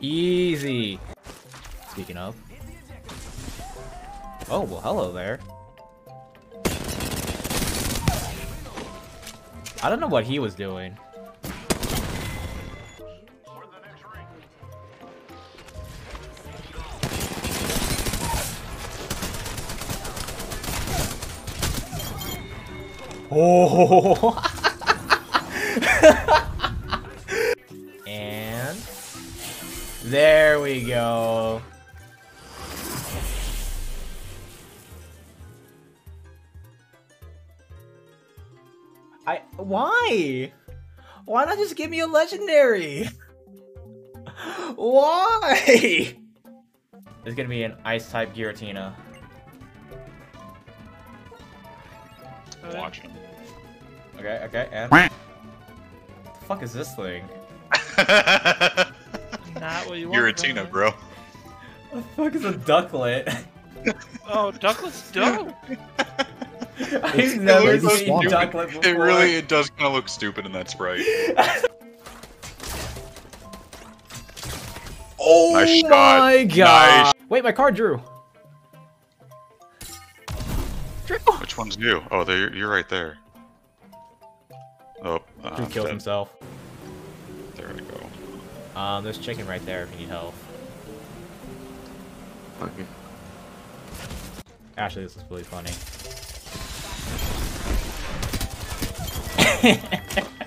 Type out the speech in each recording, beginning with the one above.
Easy. Speaking of. Oh, well, hello there. I don't know what he was doing. Oh! there we go. I why? Why not just give me a legendary? Why? It's gonna be an ice type Giratina. Watch him. Okay, okay, and What the fuck is this thing? Not what you want. You're a Tina, Brian. bro. The fuck is a Ducklett? Oh, Douglas dope. I've never looks so seen stupid. Ducklett before. It really it does kind of look stupid in that sprite. Oh Nice shot. my god! Nice. Wait, my card drew. Drew. Which one's you? Oh, there you're right there. Oh, uh, Drew killed dead. himself. There we go. Um, there's chicken right there if you need help. Fuck it. Actually, this is really funny.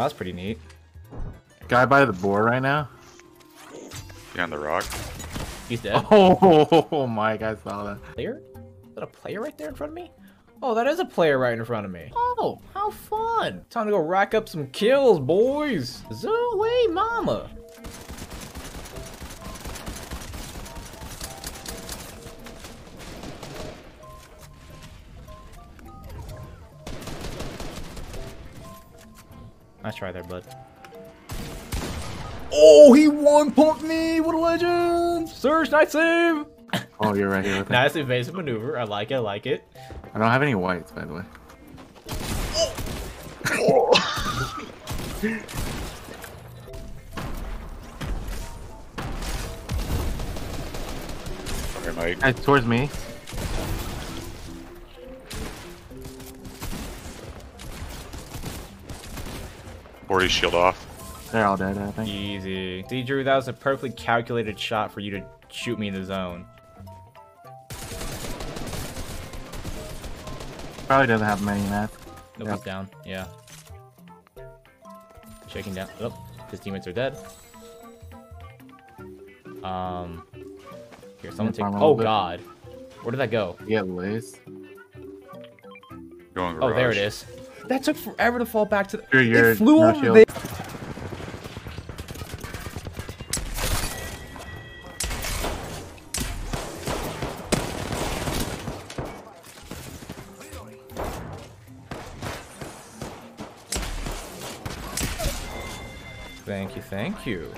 Well, that's pretty neat. Guy by the board right now. Behind the rock. He's dead. Oh my! I saw that. Player? Is that a player right there in front of me? Oh, that is a player right in front of me. Oh, how fun! Time to go rack up some kills, boys. Zoe, mama. Nice try there, bud. Oh, he one punked me! What a legend! Surge, night save! Oh, you're right here with it. Nice evasive maneuver. I like it. I like it. I don't have any whites, by the way. Sorry, Mike. Guys, towards me. Forty shield off. They're all dead, I think. Easy. See, Drew, that was a perfectly calculated shot for you to shoot me in the zone. Probably doesn't have many mats. Nope, Yeah. he's down. Yeah. Shaking down. Oh, his teammates are dead. Um. Here, someone take. Oh. God. Where did that go? Yeah, Liz. Going Oh, there it garage. is. That took forever to fall back to the. Drew, you're it flew no over shield. there. Thank you, thank you.